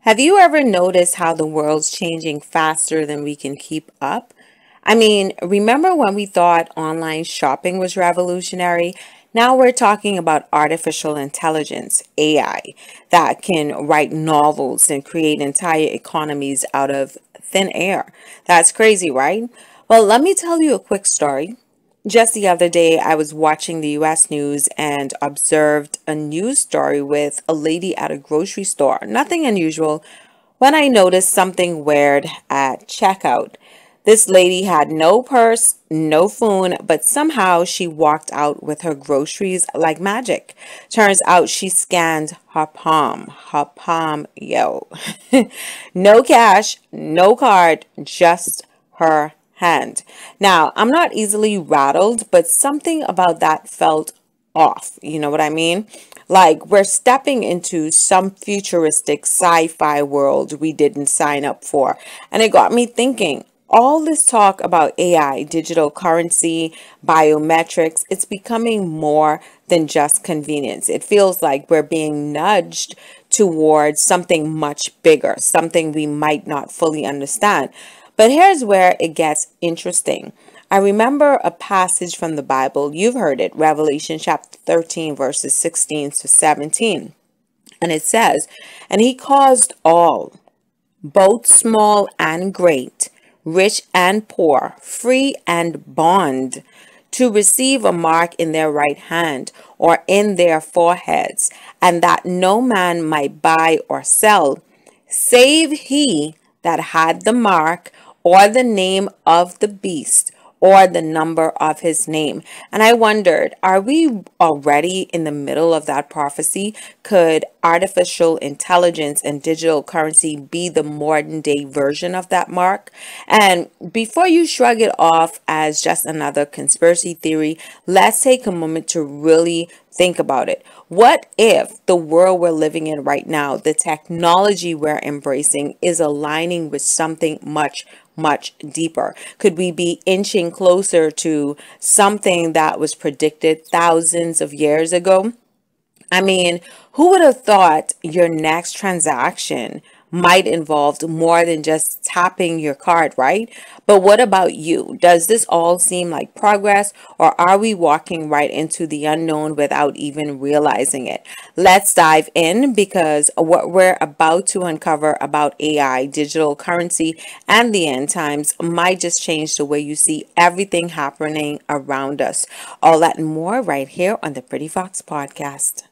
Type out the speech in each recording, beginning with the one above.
Have you ever noticed how the world's changing faster than we can keep up? I mean, remember when we thought online shopping was revolutionary? Now we're talking about artificial intelligence, AI, that can write novels and create entire economies out of thin air. That's crazy, right? Well, let me tell you a quick story. Just the other day, I was watching the US news and observed a news story with a lady at a grocery store. Nothing unusual when I noticed something weird at checkout. This lady had no purse, no phone, but somehow she walked out with her groceries like magic. Turns out she scanned her palm. Her palm, yo. no cash, no card, just her hand. Now, I'm not easily rattled, but something about that felt off. You know what I mean? Like we're stepping into some futuristic sci fi world we didn't sign up for. And it got me thinking all this talk about AI, digital currency, biometrics, it's becoming more than just convenience. It feels like we're being nudged towards something much bigger, something we might not fully understand. But here's where it gets interesting. I remember a passage from the Bible, you've heard it, Revelation chapter 13, verses 16 to 17. And it says, And he caused all, both small and great, rich and poor, free and bond, to receive a mark in their right hand or in their foreheads, and that no man might buy or sell, save he that had the mark or the name of the beast or the number of his name. And I wondered, are we already in the middle of that prophecy? Could artificial intelligence and digital currency be the modern day version of that mark? And before you shrug it off as just another conspiracy theory, let's take a moment to really think about it. What if the world we're living in right now, the technology we're embracing, is aligning with something much much deeper? Could we be inching closer to something that was predicted thousands of years ago? I mean, who would have thought your next transaction might involve more than just tapping your card, right? But what about you? Does this all seem like progress or are we walking right into the unknown without even realizing it? Let's dive in because what we're about to uncover about AI, digital currency, and the end times might just change the way you see everything happening around us. All that and more right here on the Pretty Fox podcast.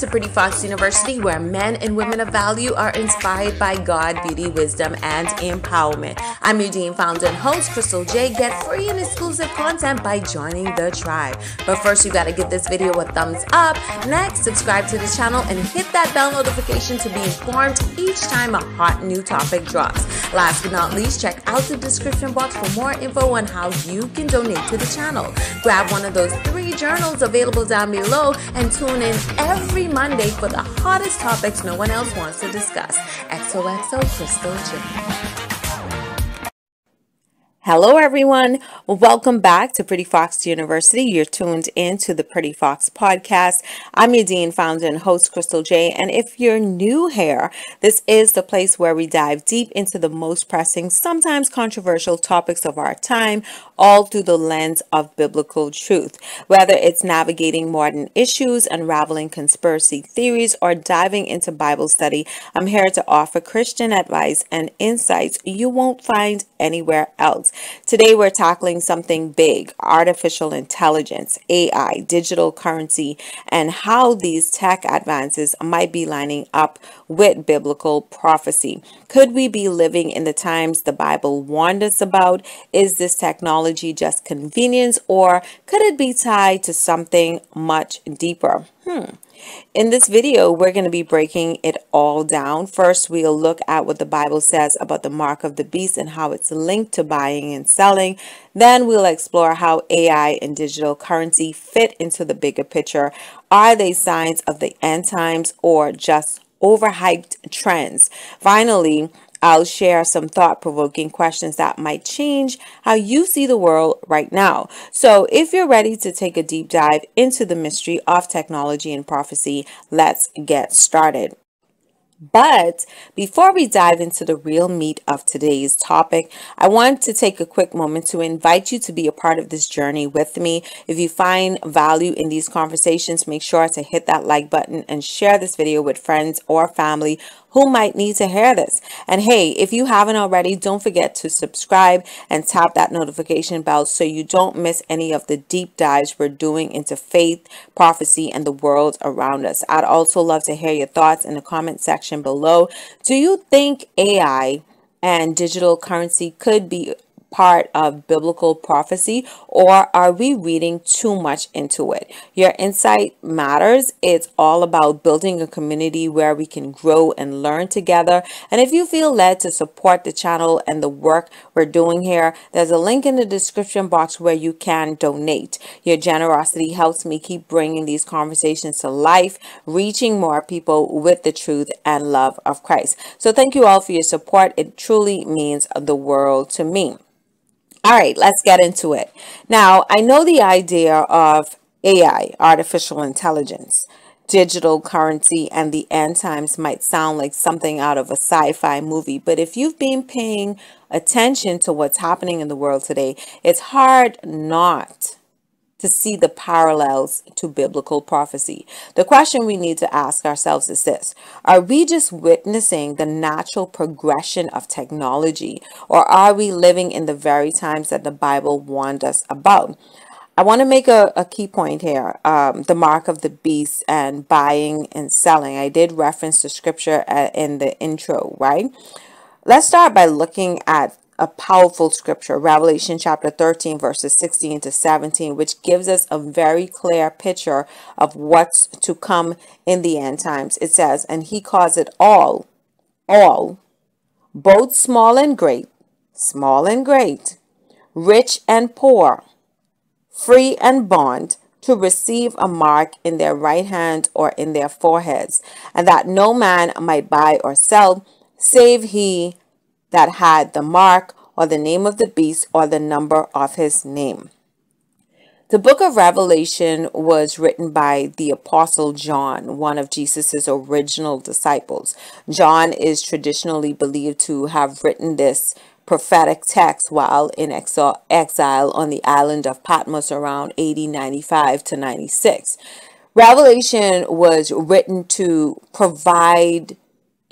To Pretty Fox University, where men and women of value are inspired by God, beauty, wisdom, and empowerment. I'm your dean, founder, and host, Crystal J. Get free and exclusive content by joining the tribe. But first, you gotta give this video a thumbs up. Next, subscribe to the channel and hit that bell notification to be informed each time a hot new topic drops. Last but not least, check out the description box for more info on how you can donate to the channel. Grab one of those three journals available down below and tune in every Monday for the hottest topics no one else wants to discuss. XOXO Crystal J. Hello, everyone. Welcome back to Pretty Fox University. You're tuned in to the Pretty Fox podcast. I'm your dean, founder, and host, Crystal J. And if you're new here, this is the place where we dive deep into the most pressing, sometimes controversial topics of our time, all through the lens of biblical truth. Whether it's navigating modern issues, unraveling conspiracy theories, or diving into Bible study, I'm here to offer Christian advice and insights you won't find anywhere else. Today, we're tackling something big artificial intelligence, AI, digital currency, and how these tech advances might be lining up with biblical prophecy. Could we be living in the times the Bible warned us about? Is this technology just convenience, or could it be tied to something much deeper? Hmm. In this video, we're going to be breaking it all down. First, we'll look at what the Bible says about the mark of the beast and how it's linked to buying and selling. Then we'll explore how AI and digital currency fit into the bigger picture. Are they signs of the end times or just overhyped trends? Finally, I'll share some thought provoking questions that might change how you see the world right now. So, if you're ready to take a deep dive into the mystery of technology and prophecy, let's get started. But before we dive into the real meat of today's topic, I want to take a quick moment to invite you to be a part of this journey with me. If you find value in these conversations, make sure to hit that like button and share this video with friends or family who might need to hear this. And hey, if you haven't already, don't forget to subscribe and tap that notification bell so you don't miss any of the deep dives we're doing into faith, prophecy, and the world around us. I'd also love to hear your thoughts in the comment section below. Do you think AI and digital currency could be part of biblical prophecy or are we reading too much into it? Your insight matters. It's all about building a community where we can grow and learn together. And if you feel led to support the channel and the work we're doing here, there's a link in the description box where you can donate. Your generosity helps me keep bringing these conversations to life, reaching more people with the truth and love of Christ. So thank you all for your support. It truly means the world to me. All right, let's get into it. Now, I know the idea of AI, artificial intelligence, digital currency, and the end times might sound like something out of a sci fi movie, but if you've been paying attention to what's happening in the world today, it's hard not to see the parallels to biblical prophecy. The question we need to ask ourselves is this Are we just witnessing the natural progression of technology, or are we living in the very times that the Bible warned us about? I want to make a, a key point here um, the mark of the beast and buying and selling. I did reference the scripture uh, in the intro, right? Let's start by looking at a powerful scripture, Revelation chapter 13, verses 16 to 17, which gives us a very clear picture of what's to come in the end times. It says, And he caused it all, all, both small and great, small and great, rich and poor, free and bond, to receive a mark in their right hand or in their foreheads, and that no man might buy or sell, save he that had the mark or the name of the beast or the number of his name. The book of Revelation was written by the Apostle John, one of Jesus' original disciples. John is traditionally believed to have written this prophetic text while in exile on the island of Patmos around AD 95 to 96. Revelation was written to provide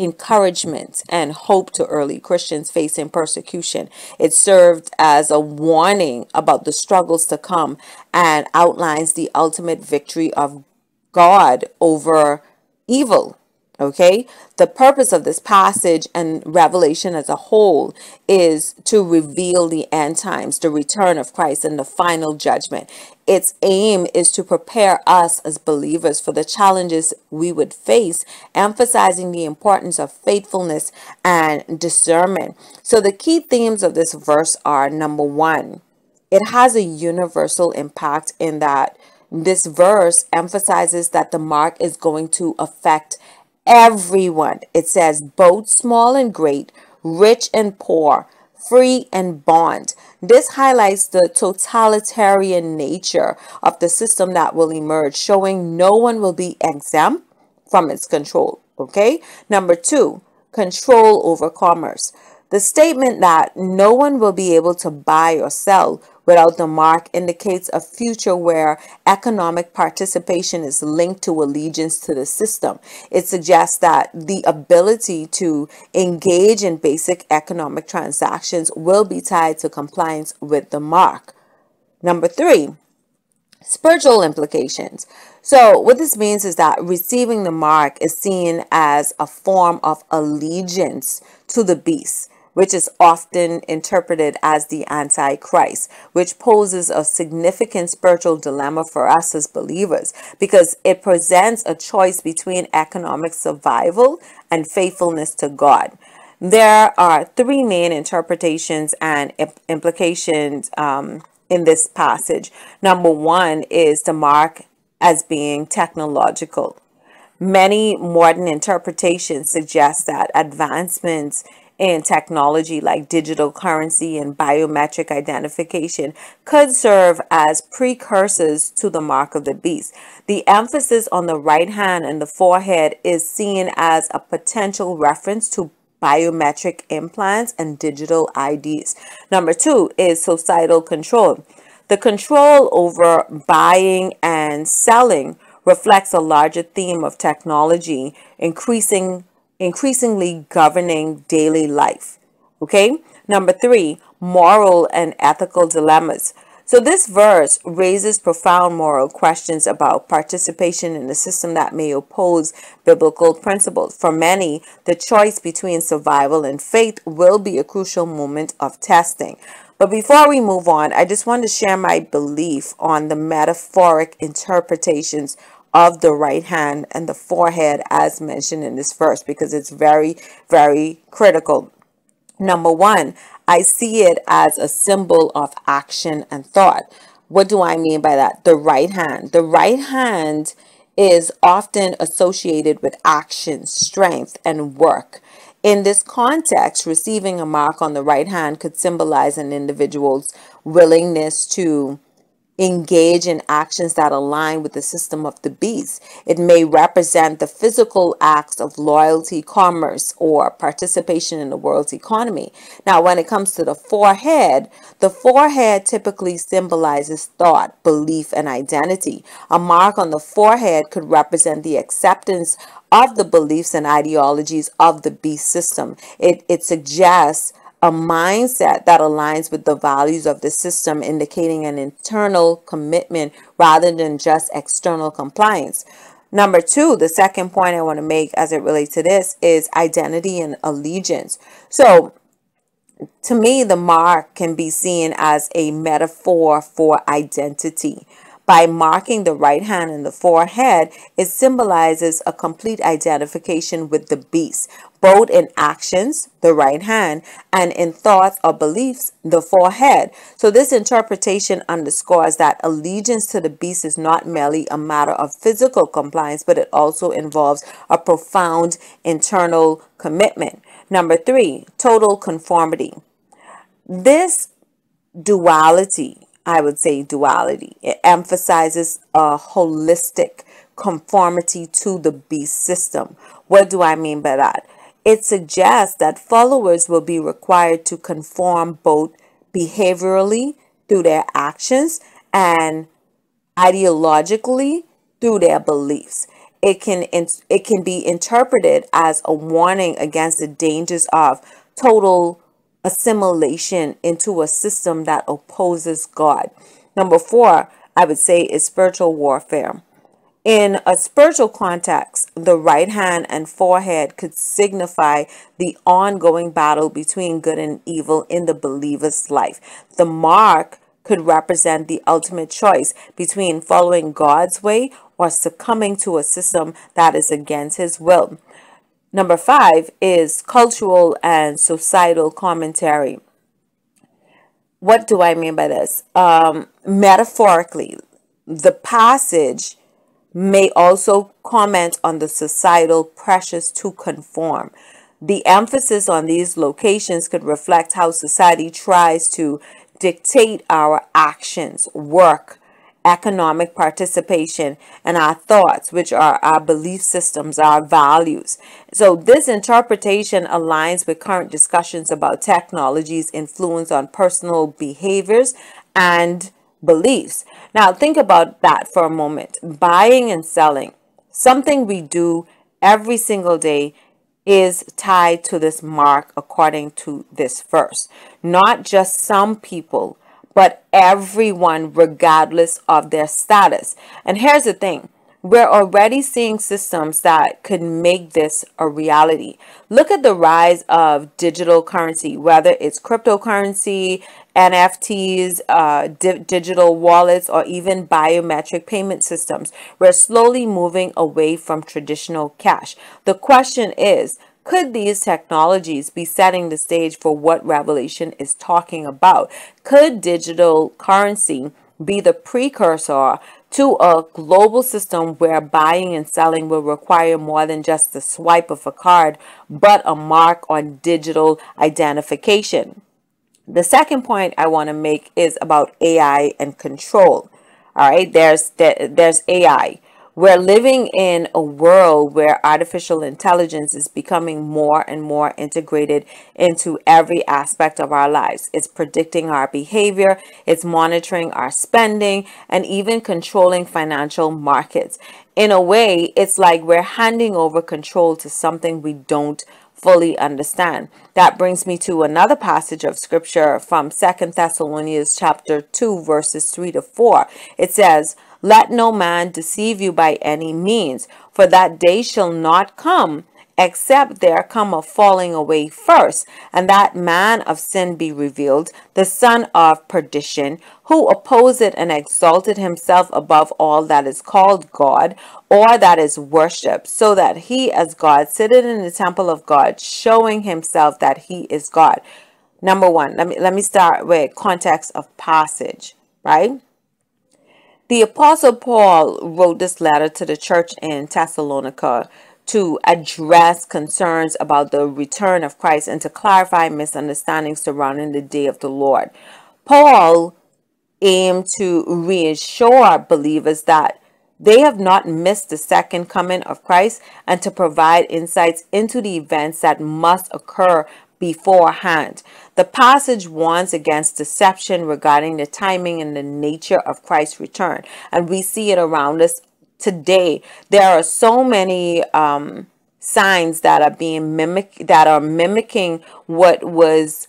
encouragement and hope to early Christians facing persecution. It served as a warning about the struggles to come and outlines the ultimate victory of God over evil. Okay, the purpose of this passage and Revelation as a whole is to reveal the end times, the return of Christ, and the final judgment. Its aim is to prepare us as believers for the challenges we would face, emphasizing the importance of faithfulness and discernment. So, the key themes of this verse are number one, it has a universal impact in that this verse emphasizes that the mark is going to affect everyone. It says both small and great, rich and poor, free and bond. This highlights the totalitarian nature of the system that will emerge, showing no one will be exempt from its control. Okay. Number two, control over commerce. The statement that no one will be able to buy or sell without the mark indicates a future where economic participation is linked to allegiance to the system. It suggests that the ability to engage in basic economic transactions will be tied to compliance with the mark. Number three, spiritual implications. So, what this means is that receiving the mark is seen as a form of allegiance to the beast which is often interpreted as the Antichrist, which poses a significant spiritual dilemma for us as believers because it presents a choice between economic survival and faithfulness to God. There are three main interpretations and implications um, in this passage. Number one is the mark as being technological. Many modern interpretations suggest that advancements in technology like digital currency and biometric identification could serve as precursors to the mark of the beast. The emphasis on the right hand and the forehead is seen as a potential reference to biometric implants and digital IDs. Number two is societal control. The control over buying and selling reflects a larger theme of technology increasing increasingly governing daily life. Okay? Number 3, moral and ethical dilemmas. So this verse raises profound moral questions about participation in a system that may oppose biblical principles. For many, the choice between survival and faith will be a crucial moment of testing. But before we move on, I just want to share my belief on the metaphoric interpretations of the right hand and the forehead as mentioned in this verse because it's very, very critical. Number one, I see it as a symbol of action and thought. What do I mean by that? The right hand. The right hand is often associated with action, strength, and work. In this context, receiving a mark on the right hand could symbolize an individual's willingness to engage in actions that align with the system of the beast. It may represent the physical acts of loyalty, commerce, or participation in the world's economy. Now, when it comes to the forehead, the forehead typically symbolizes thought, belief, and identity. A mark on the forehead could represent the acceptance of the beliefs and ideologies of the beast system. It, it suggests a mindset that aligns with the values of the system, indicating an internal commitment rather than just external compliance. Number two, the second point I want to make as it relates to this is identity and allegiance. So, to me, the mark can be seen as a metaphor for identity. By marking the right hand and the forehead, it symbolizes a complete identification with the beast, both in actions, the right hand, and in thoughts or beliefs, the forehead. So this interpretation underscores that allegiance to the beast is not merely a matter of physical compliance, but it also involves a profound internal commitment. Number three, total conformity. This duality, I would say duality, it emphasizes a holistic conformity to the beast system. What do I mean by that? It suggests that followers will be required to conform both behaviorally through their actions and ideologically through their beliefs. It can it can be interpreted as a warning against the dangers of total assimilation into a system that opposes God. Number 4, I would say is spiritual warfare. In a spiritual context, the right hand and forehead could signify the ongoing battle between good and evil in the believer's life. The mark could represent the ultimate choice between following God's way or succumbing to a system that is against his will. Number five is cultural and societal commentary. What do I mean by this? Um, metaphorically, the passage may also comment on the societal pressures to conform. The emphasis on these locations could reflect how society tries to dictate our actions, work, economic participation, and our thoughts, which are our belief systems, our values. So, this interpretation aligns with current discussions about technology's influence on personal behaviors and beliefs. Now, think about that for a moment. Buying and selling, something we do every single day, is tied to this mark according to this verse. Not just some people, but everyone, regardless of their status. And here's the thing we're already seeing systems that could make this a reality. Look at the rise of digital currency, whether it's cryptocurrency, NFTs, uh, di digital wallets, or even biometric payment systems. We're slowly moving away from traditional cash. The question is, could these technologies be setting the stage for what Revelation is talking about? Could digital currency be the precursor to a global system where buying and selling will require more than just the swipe of a card, but a mark on digital identification. The second point I want to make is about AI and control. All right, there's there's AI. We're living in a world where artificial intelligence is becoming more and more integrated into every aspect of our lives. It's predicting our behavior, it's monitoring our spending, and even controlling financial markets. In a way, it's like we're handing over control to something we don't fully understand. That brings me to another passage of scripture from Second Thessalonians chapter 2 verses 3 to 4. It says, "Let no man deceive you by any means, for that day shall not come except there come a falling away first, and that man of sin be revealed, the son of perdition, who opposed and exalted himself above all that is called God, or that is worshipped, so that he as God sitteth in the temple of God, showing himself that he is God. Number one, let me let me start with context of passage, right? The apostle Paul wrote this letter to the church in Thessalonica to address concerns about the return of Christ and to clarify misunderstandings surrounding the day of the Lord. Paul aimed to reassure believers that they have not missed the second coming of Christ and to provide insights into the events that must occur beforehand. The passage warns against deception regarding the timing and the nature of Christ's return. And we see it around us today there are so many um, signs that are being mimic that are mimicking what was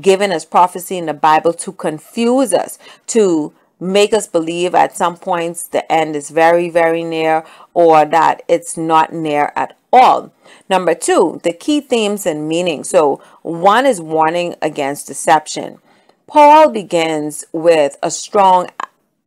given as prophecy in the Bible to confuse us, to make us believe at some points the end is very, very near or that it's not near at all. Number two, the key themes and meaning. So, one is warning against deception. Paul begins with a strong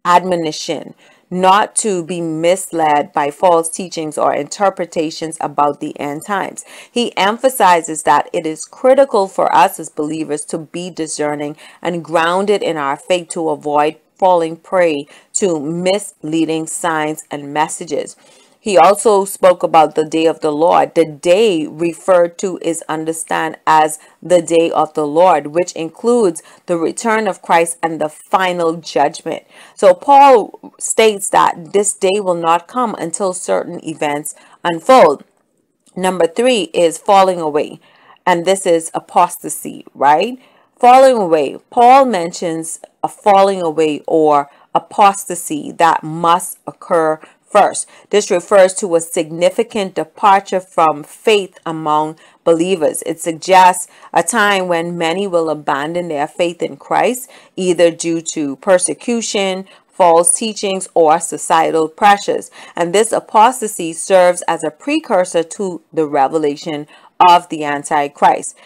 admonition not to be misled by false teachings or interpretations about the end times. He emphasizes that it is critical for us as believers to be discerning and grounded in our faith to avoid falling prey to misleading signs and messages. He also spoke about the day of the Lord. The day referred to is understand as the day of the Lord, which includes the return of Christ and the final judgment. So Paul states that this day will not come until certain events unfold. Number three is falling away. And this is apostasy, right? Falling away. Paul mentions a falling away or apostasy that must occur first. This refers to a significant departure from faith among believers. It suggests a time when many will abandon their faith in Christ, either due to persecution, false teachings, or societal pressures. And this apostasy serves as a precursor to the revelation of the Antichrist.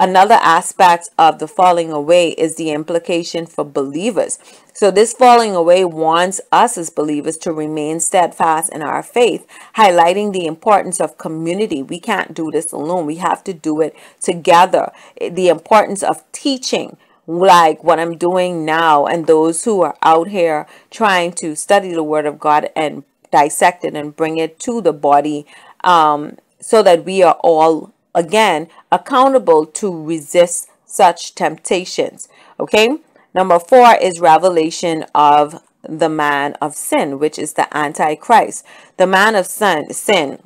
Another aspect of the falling away is the implication for believers. So, this falling away wants us as believers to remain steadfast in our faith, highlighting the importance of community. We can't do this alone, we have to do it together. The importance of teaching, like what I'm doing now, and those who are out here trying to study the Word of God and dissect it and bring it to the body um, so that we are all again accountable to resist such temptations. Okay. Number four is revelation of the man of sin, which is the Antichrist. The man of sin, sin,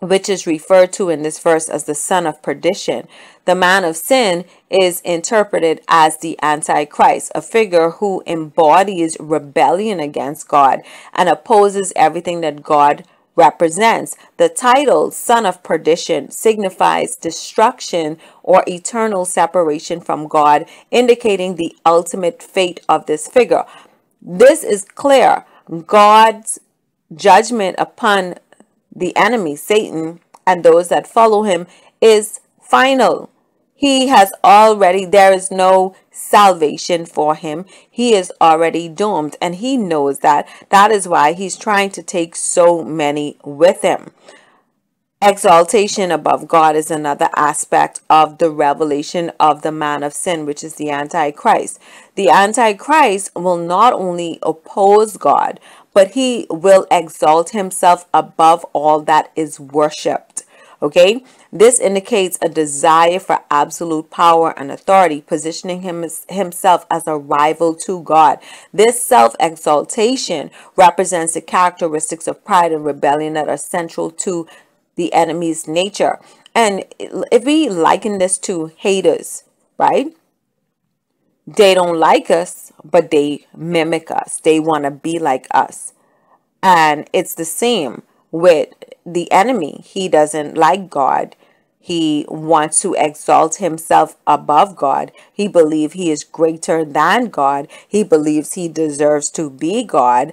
which is referred to in this verse as the son of perdition. The man of sin is interpreted as the Antichrist, a figure who embodies rebellion against God and opposes everything that God represents. The title, Son of Perdition, signifies destruction or eternal separation from God, indicating the ultimate fate of this figure. This is clear. God's judgment upon the enemy, Satan, and those that follow him is final. He has already, there is no salvation for him. He is already doomed and he knows that. That is why he's trying to take so many with him. Exaltation above God is another aspect of the revelation of the man of sin, which is the Antichrist. The Antichrist will not only oppose God, but he will exalt himself above all that is worshiped. Okay, this indicates a desire for absolute power and authority, positioning him, himself as a rival to God. This self exaltation represents the characteristics of pride and rebellion that are central to the enemy's nature. And if we liken this to haters, right? They don't like us, but they mimic us. They want to be like us. And it's the same with the enemy. He doesn't like God. He wants to exalt himself above God. He believes he is greater than God. He believes he deserves to be God.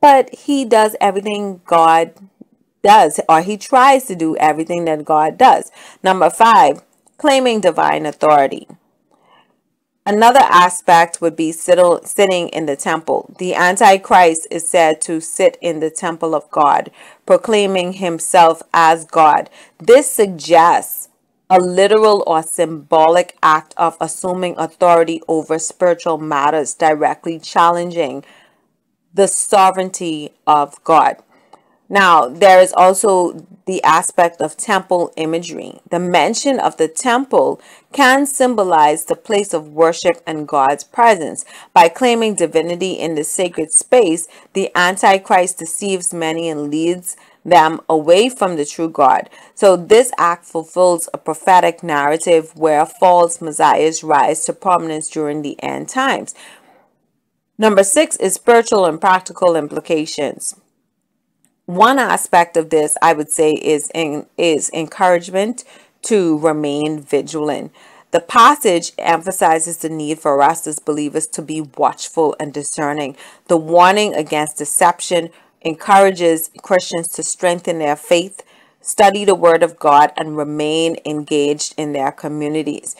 But he does everything God does, or he tries to do everything that God does. Number five, claiming divine authority. Another aspect would be sitting in the temple. The Antichrist is said to sit in the temple of God, proclaiming himself as God. This suggests a literal or symbolic act of assuming authority over spiritual matters, directly challenging the sovereignty of God. Now, there is also the aspect of temple imagery. The mention of the temple can symbolize the place of worship and God's presence. By claiming divinity in the sacred space, the Antichrist deceives many and leads them away from the true God. So this act fulfills a prophetic narrative where false messiahs rise to prominence during the end times. Number six is spiritual and practical implications one aspect of this I would say is in, is encouragement to remain vigilant. The passage emphasizes the need for us as believers to be watchful and discerning. The warning against deception encourages Christians to strengthen their faith, study the Word of God, and remain engaged in their communities.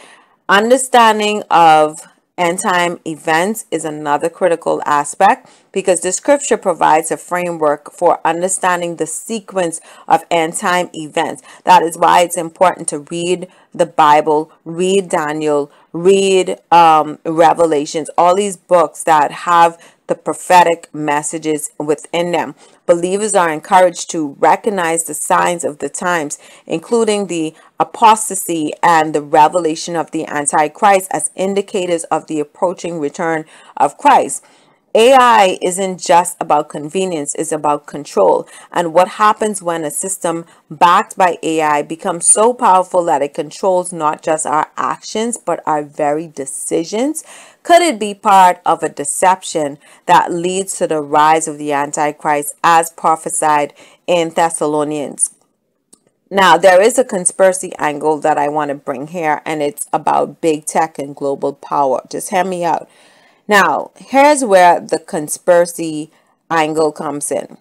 Understanding of End time events is another critical aspect because the scripture provides a framework for understanding the sequence of end time events. That is why it's important to read the Bible, read Daniel, read um, Revelations, all these books that have the prophetic messages within them. Believers are encouraged to recognize the signs of the times, including the apostasy and the revelation of the Antichrist as indicators of the approaching return of Christ. AI isn't just about convenience, it's about control. And what happens when a system backed by AI becomes so powerful that it controls not just our actions, but our very decisions? Could it be part of a deception that leads to the rise of the Antichrist as prophesied in Thessalonians? Now, there is a conspiracy angle that I want to bring here, and it's about big tech and global power. Just hear me out. Now, here's where the conspiracy angle comes in.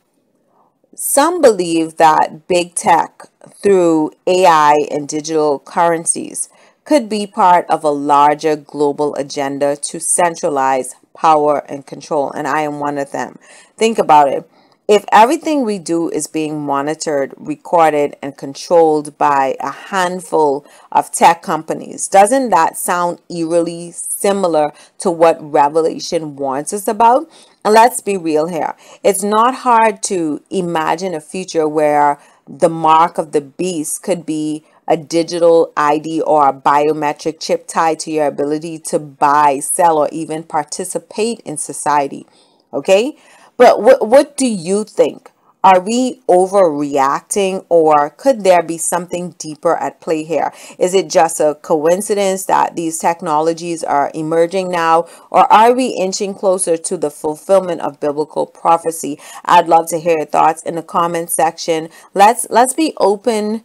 Some believe that big tech through AI and digital currencies could be part of a larger global agenda to centralize power and control, and I am one of them. Think about it. If everything we do is being monitored, recorded, and controlled by a handful of tech companies, doesn't that sound eerily similar to what Revelation warns us about? And let's be real here. It's not hard to imagine a future where the mark of the beast could be a digital ID or a biometric chip tied to your ability to buy, sell, or even participate in society. Okay? But what, what do you think? Are we overreacting or could there be something deeper at play here? Is it just a coincidence that these technologies are emerging now or are we inching closer to the fulfillment of biblical prophecy? I'd love to hear your thoughts in the comment section. Let's let's be open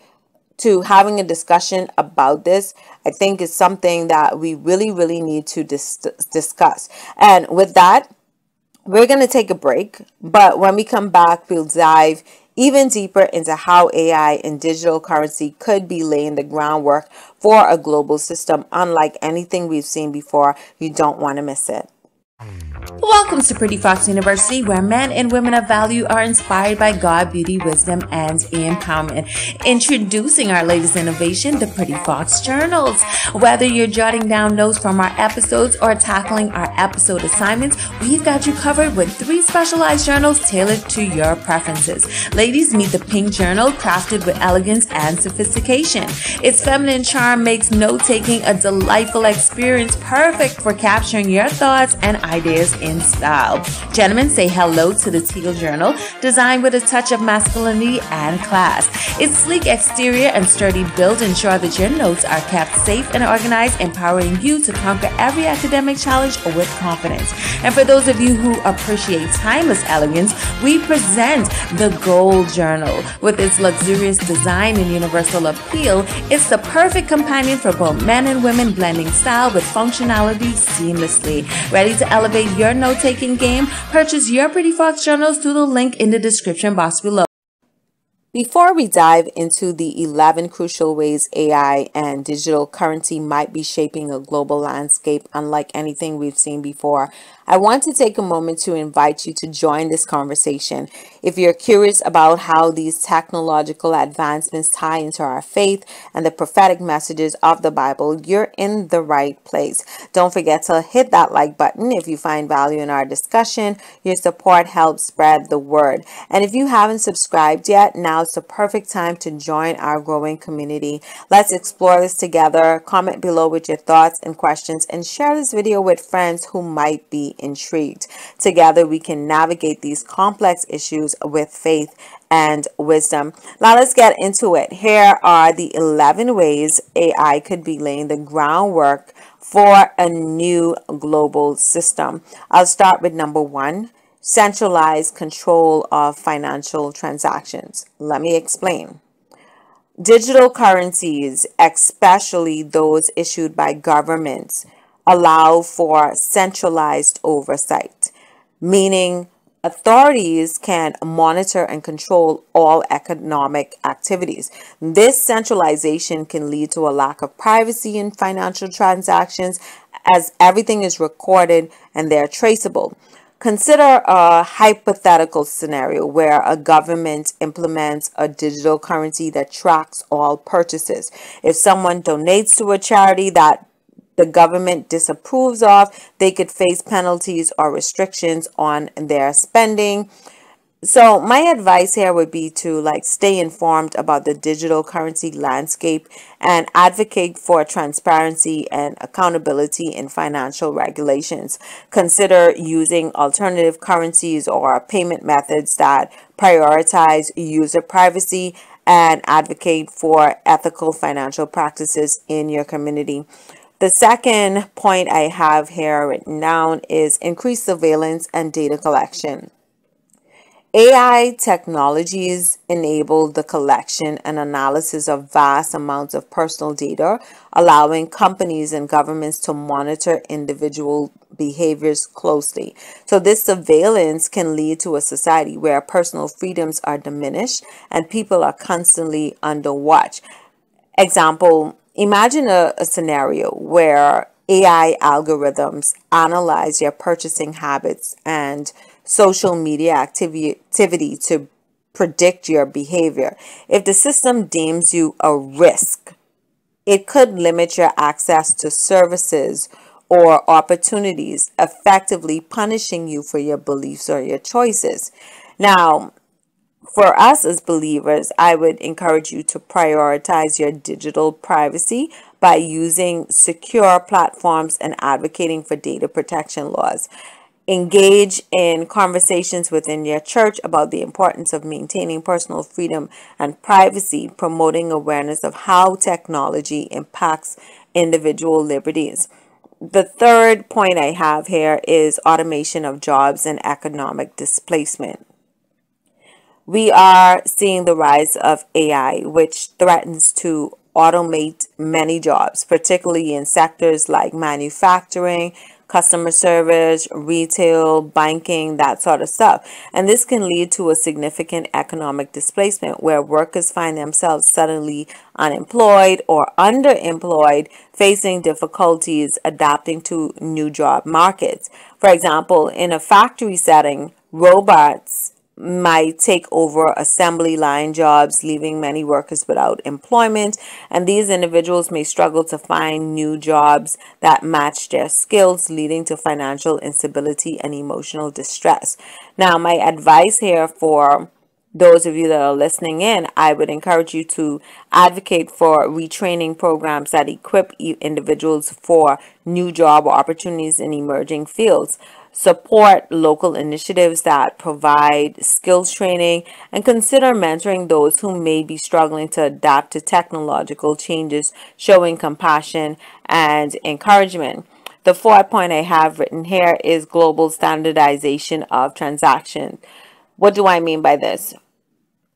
to having a discussion about this. I think is something that we really really need to dis discuss. And with that, we're going to take a break, but when we come back, we'll dive even deeper into how AI and digital currency could be laying the groundwork for a global system unlike anything we've seen before. You don't want to miss it. Welcome to Pretty Fox University, where men and women of value are inspired by God, beauty, wisdom, and empowerment. Introducing our latest innovation, the Pretty Fox Journals. Whether you're jotting down notes from our episodes or tackling our episode assignments, we've got you covered with three specialized journals tailored to your preferences. Ladies, meet the Pink Journal, crafted with elegance and sophistication. Its feminine charm makes note taking a delightful experience, perfect for capturing your thoughts and ideas in style. Gentlemen, say hello to the Teal Journal, designed with a touch of masculinity and class. Its sleek exterior and sturdy build ensure that your notes are kept safe and organized, empowering you to conquer every academic challenge with confidence. And for those of you who appreciate timeless elegance, we present the Gold Journal. With its luxurious design and universal appeal, it's the perfect companion for both men and women, blending style with functionality seamlessly. Ready to elevate your note taking game? Purchase your Pretty Fox journals through the link in the description box below. Before we dive into the 11 crucial ways AI and digital currency might be shaping a global landscape unlike anything we've seen before, I want to take a moment to invite you to join this conversation. If you're curious about how these technological advancements tie into our faith and the prophetic messages of the Bible, you're in the right place. Don't forget to hit that like button if you find value in our discussion. Your support helps spread the word. And if you haven't subscribed yet, now's the perfect time to join our growing community. Let's explore this together. Comment below with your thoughts and questions and share this video with friends who might be intrigued. Together, we can navigate these complex issues with faith and wisdom. Now, let's get into it. Here are the 11 ways AI could be laying the groundwork for a new global system. I'll start with number one centralized control of financial transactions. Let me explain. Digital currencies, especially those issued by governments, allow for centralized oversight, meaning authorities can monitor and control all economic activities. This centralization can lead to a lack of privacy in financial transactions as everything is recorded and they're traceable. Consider a hypothetical scenario where a government implements a digital currency that tracks all purchases. If someone donates to a charity that the government disapproves of, they could face penalties or restrictions on their spending. So my advice here would be to like stay informed about the digital currency landscape and advocate for transparency and accountability in financial regulations. Consider using alternative currencies or payment methods that prioritize user privacy and advocate for ethical financial practices in your community. The second point I have here written down is increased surveillance and data collection. AI technologies enable the collection and analysis of vast amounts of personal data, allowing companies and governments to monitor individual behaviors closely. So this surveillance can lead to a society where personal freedoms are diminished and people are constantly under watch. Example, Imagine a, a scenario where AI algorithms analyze your purchasing habits and social media activity, to predict your behavior. If the system deems you a risk, it could limit your access to services or opportunities, effectively punishing you for your beliefs or your choices. Now, for us as believers, I would encourage you to prioritize your digital privacy by using secure platforms and advocating for data protection laws. Engage in conversations within your church about the importance of maintaining personal freedom and privacy, promoting awareness of how technology impacts individual liberties. The third point I have here is automation of jobs and economic displacement. We are seeing the rise of AI, which threatens to automate many jobs, particularly in sectors like manufacturing, customer service, retail, banking, that sort of stuff. And this can lead to a significant economic displacement where workers find themselves suddenly unemployed or underemployed, facing difficulties adapting to new job markets. For example, in a factory setting, robots might take over assembly line jobs, leaving many workers without employment. And these individuals may struggle to find new jobs that match their skills, leading to financial instability and emotional distress. Now, my advice here for those of you that are listening in, I would encourage you to advocate for retraining programs that equip individuals for new job opportunities in emerging fields support local initiatives that provide skills training, and consider mentoring those who may be struggling to adapt to technological changes, showing compassion and encouragement. The fourth point I have written here is global standardization of transactions. What do I mean by this?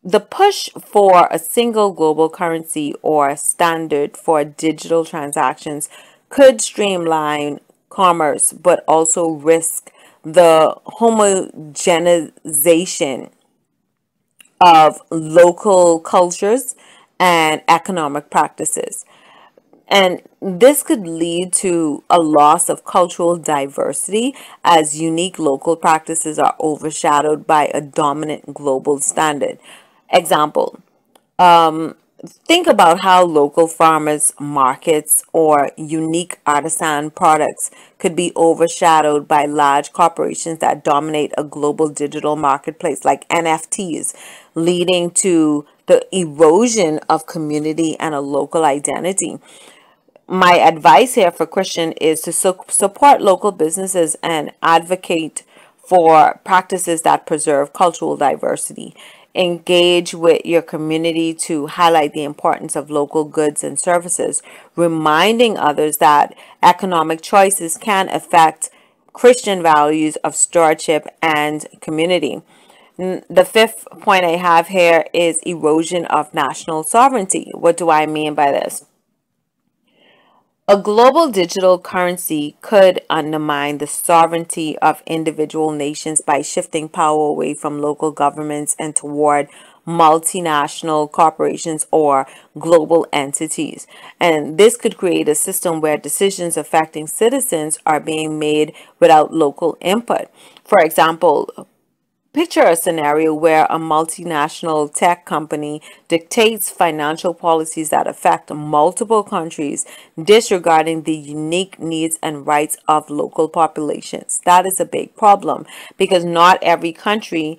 The push for a single global currency or standard for digital transactions could streamline commerce, but also risk the homogenization of local cultures and economic practices. And this could lead to a loss of cultural diversity as unique local practices are overshadowed by a dominant global standard. Example, um, think about how local farmers markets or unique artisan products could be overshadowed by large corporations that dominate a global digital marketplace like NFTs leading to the erosion of community and a local identity. My advice here for Christian is to su support local businesses and advocate for practices that preserve cultural diversity engage with your community to highlight the importance of local goods and services, reminding others that economic choices can affect Christian values of stewardship and community. The fifth point I have here is erosion of national sovereignty. What do I mean by this? A global digital currency could undermine the sovereignty of individual nations by shifting power away from local governments and toward multinational corporations or global entities. And this could create a system where decisions affecting citizens are being made without local input. For example, Picture a scenario where a multinational tech company dictates financial policies that affect multiple countries, disregarding the unique needs and rights of local populations. That is a big problem because not every country,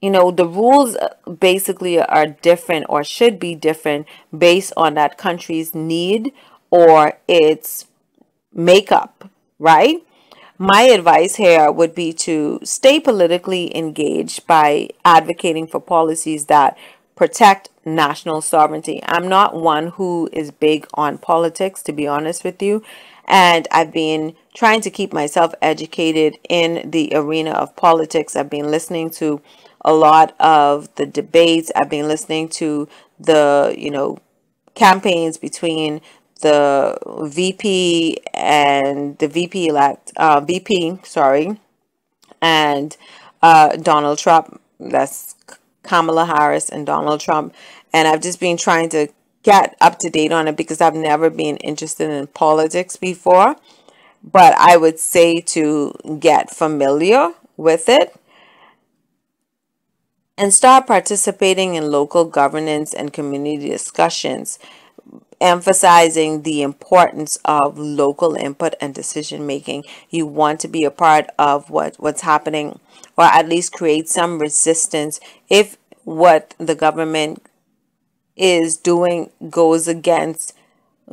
you know, the rules uh, basically are different or should be different based on that country's need or its makeup, right? My advice here would be to stay politically engaged by advocating for policies that protect national sovereignty. I'm not one who is big on politics, to be honest with you. And I've been trying to keep myself educated in the arena of politics. I've been listening to a lot of the debates. I've been listening to the, you know, campaigns between the VP and the VP elect, uh, VP, sorry, and uh, Donald Trump. That's Kamala Harris and Donald Trump. And I've just been trying to get up to date on it because I've never been interested in politics before. But I would say to get familiar with it and start participating in local governance and community discussions emphasizing the importance of local input and decision making. You want to be a part of what, what's happening or at least create some resistance if what the government is doing goes against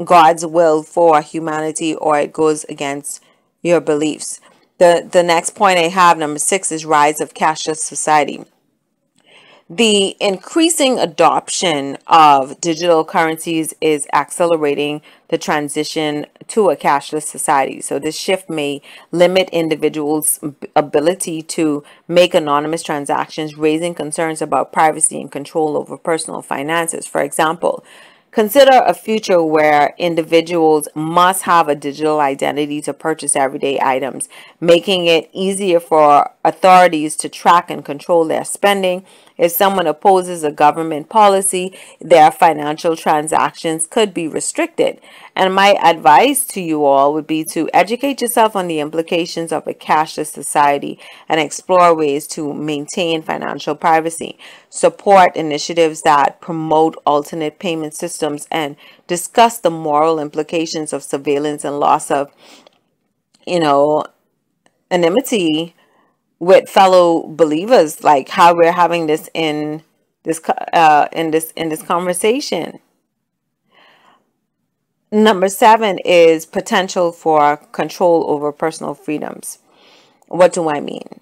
God's will for humanity or it goes against your beliefs. The, the next point I have, number six, is rise of cashless society the increasing adoption of digital currencies is accelerating the transition to a cashless society. So this shift may limit individuals' ability to make anonymous transactions, raising concerns about privacy and control over personal finances. For example, Consider a future where individuals must have a digital identity to purchase everyday items, making it easier for authorities to track and control their spending. If someone opposes a government policy, their financial transactions could be restricted. And my advice to you all would be to educate yourself on the implications of a cashless society and explore ways to maintain financial privacy. Support initiatives that promote alternate payment systems and discuss the moral implications of surveillance and loss of, you know, anonymity with fellow believers like how we're having this in this uh in this in this conversation. Number 7 is potential for control over personal freedoms. What do i mean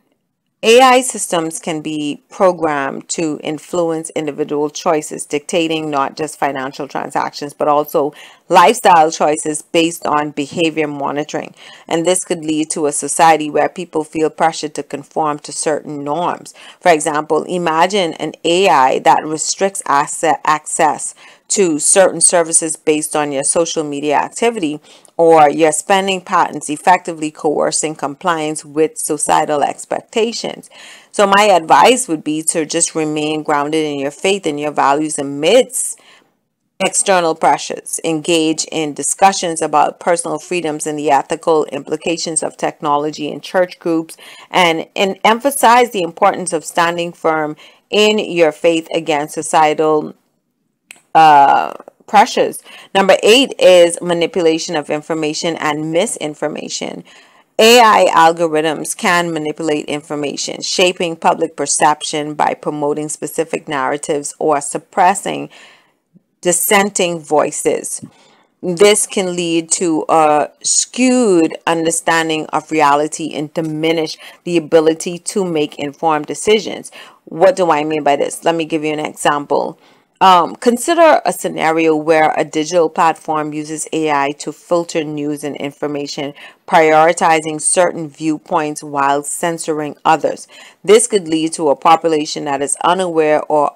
AI systems can be programmed to influence individual choices, dictating not just financial transactions, but also lifestyle choices based on behavior monitoring. And this could lead to a society where people feel pressured to conform to certain norms. For example, imagine an AI that restricts access to certain services based on your social media activity or your spending patterns effectively coercing compliance with societal expectations. So my advice would be to just remain grounded in your faith and your values amidst external pressures. Engage in discussions about personal freedoms and the ethical implications of technology in church groups and, and emphasize the importance of standing firm in your faith against societal uh, pressures. Number eight is manipulation of information and misinformation. AI algorithms can manipulate information, shaping public perception by promoting specific narratives or suppressing dissenting voices. This can lead to a skewed understanding of reality and diminish the ability to make informed decisions. What do I mean by this? Let me give you an example. Um, consider a scenario where a digital platform uses AI to filter news and information, prioritizing certain viewpoints while censoring others. This could lead to a population that is unaware or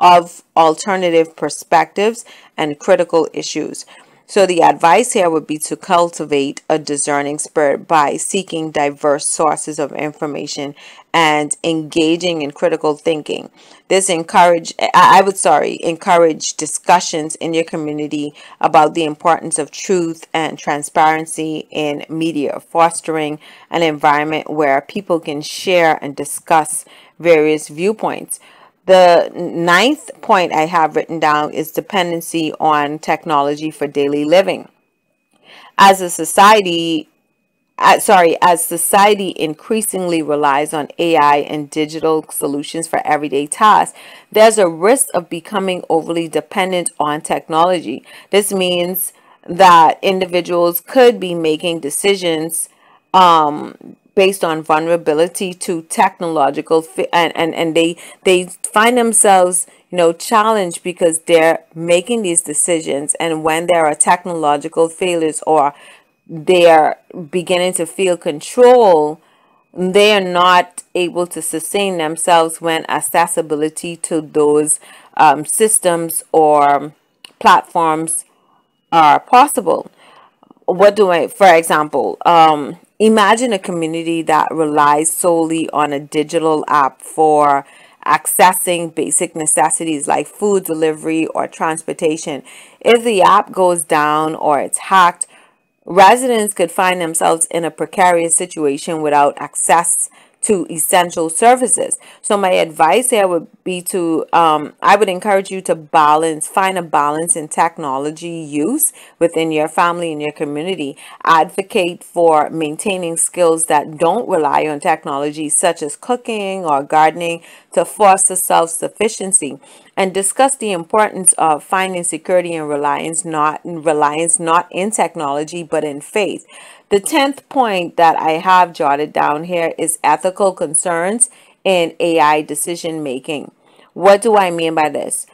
of alternative perspectives and critical issues. So the advice here would be to cultivate a discerning spirit by seeking diverse sources of information and engaging in critical thinking. This encourage I would sorry, encourage discussions in your community about the importance of truth and transparency in media, fostering an environment where people can share and discuss various viewpoints. The ninth point I have written down is dependency on technology for daily living. As a society, uh, sorry, as society increasingly relies on AI and digital solutions for everyday tasks, there's a risk of becoming overly dependent on technology. This means that individuals could be making decisions um, based on vulnerability to technological and, and and they they find themselves you know challenged because they're making these decisions and when there are technological failures or they're beginning to feel control they are not able to sustain themselves when accessibility to those um, systems or platforms are possible. What do I, for example, um, Imagine a community that relies solely on a digital app for accessing basic necessities like food delivery or transportation. If the app goes down or it's hacked, residents could find themselves in a precarious situation without access to essential services. So my advice here would be to, um, I would encourage you to balance, find a balance in technology use within your family and your community. Advocate for maintaining skills that don't rely on technology, such as cooking or gardening, to foster self-sufficiency and discuss the importance of finding security and reliance not reliance not in technology but in faith the 10th point that I have jotted down here is ethical concerns in AI decision making. What do I mean by this?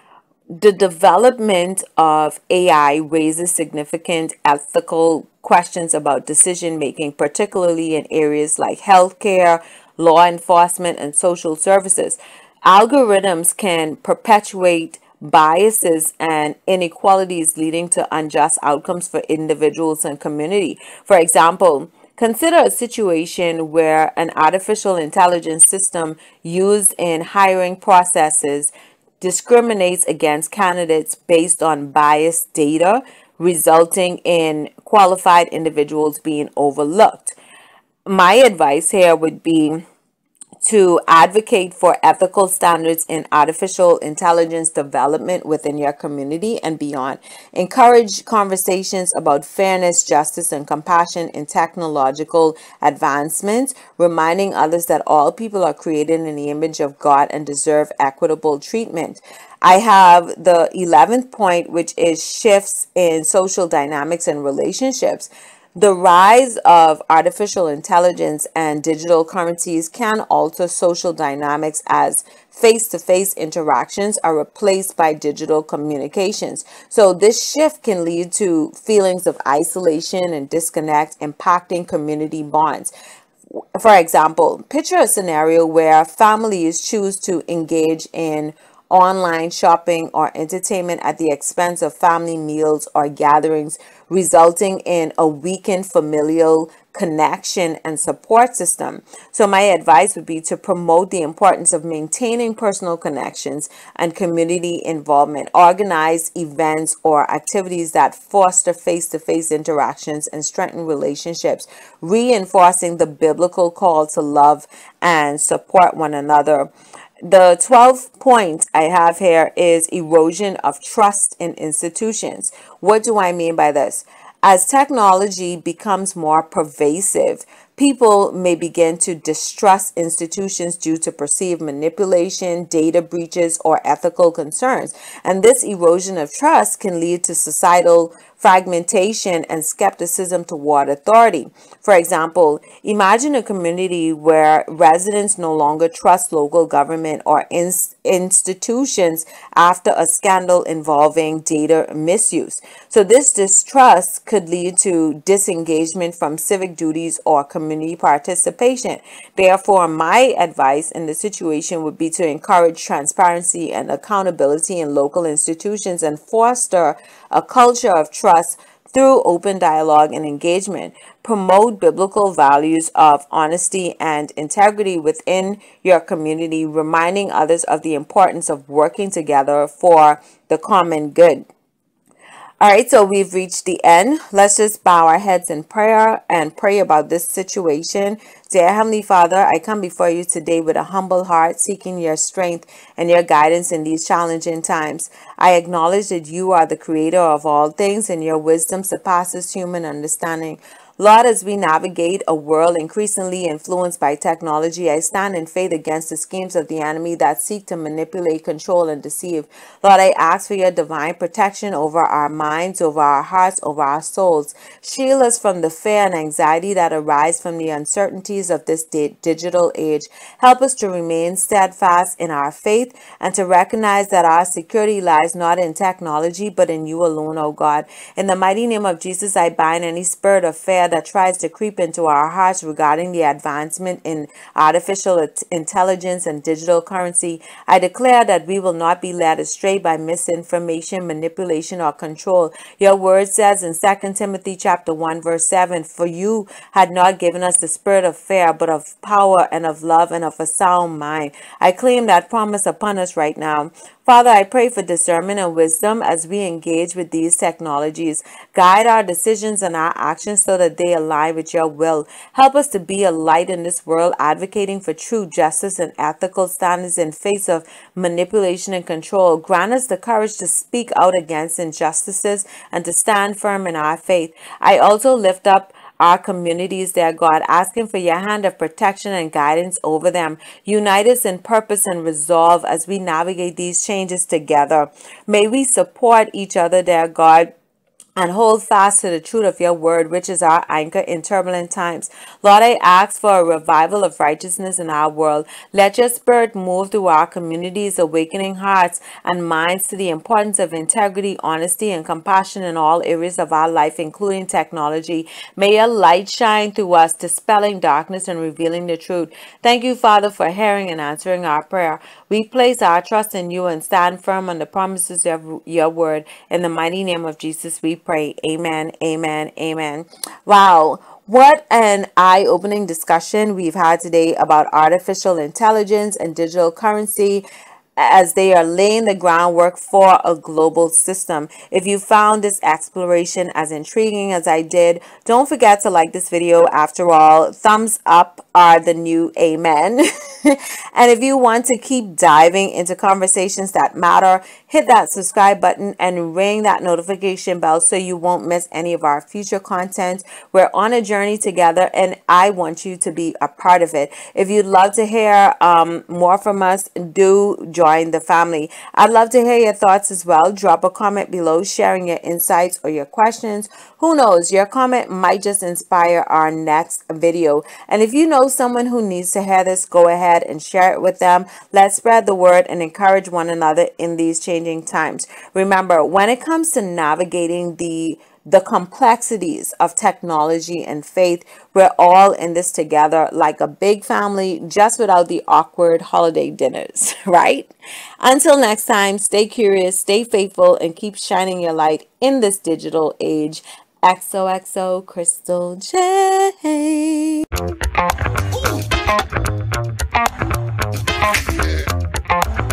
The development of AI raises significant ethical questions about decision making, particularly in areas like healthcare, law enforcement, and social services. Algorithms can perpetuate biases and inequalities leading to unjust outcomes for individuals and community. For example, Consider a situation where an artificial intelligence system used in hiring processes discriminates against candidates based on biased data, resulting in qualified individuals being overlooked. My advice here would be to advocate for ethical standards in artificial intelligence development within your community and beyond. Encourage conversations about fairness, justice, and compassion in technological advancements, reminding others that all people are created in the image of God and deserve equitable treatment. I have the 11th point, which is shifts in social dynamics and relationships. The rise of artificial intelligence and digital currencies can alter social dynamics as face to face interactions are replaced by digital communications. So, this shift can lead to feelings of isolation and disconnect, impacting community bonds. For example, picture a scenario where families choose to engage in online shopping or entertainment at the expense of family meals or gatherings, resulting in a weakened familial connection and support system. So, my advice would be to promote the importance of maintaining personal connections and community involvement. Organize events or activities that foster face to face interactions and strengthen relationships, reinforcing the biblical call to love and support one another. The 12th point I have here is erosion of trust in institutions. What do I mean by this? As technology becomes more pervasive, people may begin to distrust institutions due to perceived manipulation, data breaches, or ethical concerns. And this erosion of trust can lead to societal fragmentation, and skepticism toward authority. For example, imagine a community where residents no longer trust local government or in institutions after a scandal involving data misuse. So, this distrust could lead to disengagement from civic duties or community participation. Therefore, my advice in the situation would be to encourage transparency and accountability in local institutions and foster a culture of trust through open dialogue and engagement. Promote biblical values of honesty and integrity within your community, reminding others of the importance of working together for the common good. All right, so we've reached the end. Let's just bow our heads in prayer and pray about this situation. Dear Heavenly Father, I come before you today with a humble heart, seeking your strength and your guidance in these challenging times. I acknowledge that you are the creator of all things and your wisdom surpasses human understanding. Lord, as we navigate a world increasingly influenced by technology, I stand in faith against the schemes of the enemy that seek to manipulate, control, and deceive. Lord, I ask for your divine protection over our minds, over our hearts, over our souls. Shield us from the fear and anxiety that arise from the uncertainties of this di- digital age. Help us to remain steadfast in our faith and to recognize that our security lies not in technology, but in you alone, O God. In the mighty name of Jesus, I bind any spirit of fear that tries to creep into our hearts regarding the advancement in artificial intelligence and digital currency, I declare that we will not be led astray by misinformation, manipulation, or control. Your word says in 2 Timothy chapter 1 verse 7, For you had not given us the spirit of fear, but of power and of love and of a sound mind. I claim that promise upon us right now. Father, I pray for discernment and wisdom as we engage with these technologies. Guide our decisions and our actions so that they align with your will. Help us to be a light in this world, advocating for true justice and ethical standards in face of manipulation and control. Grant us the courage to speak out against injustices and to stand firm in our faith. I also lift up our communities, dear God, asking for your hand of protection and guidance over them. Unite us in purpose and resolve as we navigate these changes together. May we support each other, dear God and hold fast to the truth of your word, which is our anchor in turbulent times. Lord, I ask for a revival of righteousness in our world. Let your spirit move through our communities, awakening hearts and minds to the importance of integrity, honesty, and compassion in all areas of our life, including technology. May your light shine through us, dispelling darkness and revealing the truth. Thank you, Father, for hearing and answering our prayer. We place our trust in you and stand firm on the promises of your word. In the mighty name of Jesus, we pray. Amen, amen, amen. Wow. What an eye opening discussion we've had today about artificial intelligence and digital currency as they are laying the groundwork for a global system. If you found this exploration as intriguing as I did, don't forget to like this video. After all, thumbs up are the new amen. and if you want to keep diving into conversations that matter, hit that subscribe button and ring that notification bell so you won't miss any of our future content. We're on a journey together and I want you to be a part of it. If you'd love to hear um, more from us, do join the family. I'd love to hear your thoughts as well. Drop a comment below sharing your insights or your questions. Who knows, your comment might just inspire our next video. And if you know someone who needs to hear this, go ahead and share it with them. Let's spread the word and encourage one another in these changing times. Remember, when it comes to navigating the the complexities of technology and faith. We're all in this together like a big family, just without the awkward holiday dinners, right? Until next time, stay curious, stay faithful, and keep shining your light in this digital age. XOXO Crystal J. Ooh.